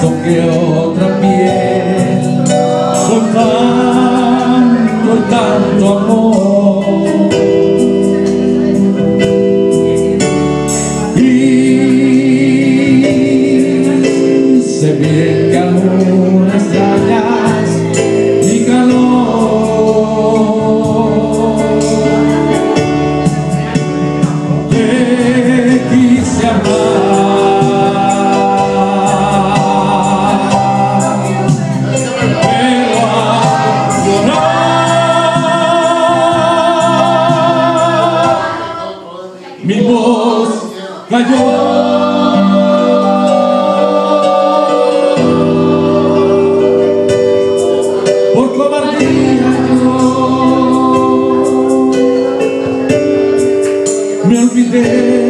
toqué otra piel. Con tanto tanto amor. Y mi voz cayó por cobardía me olvidé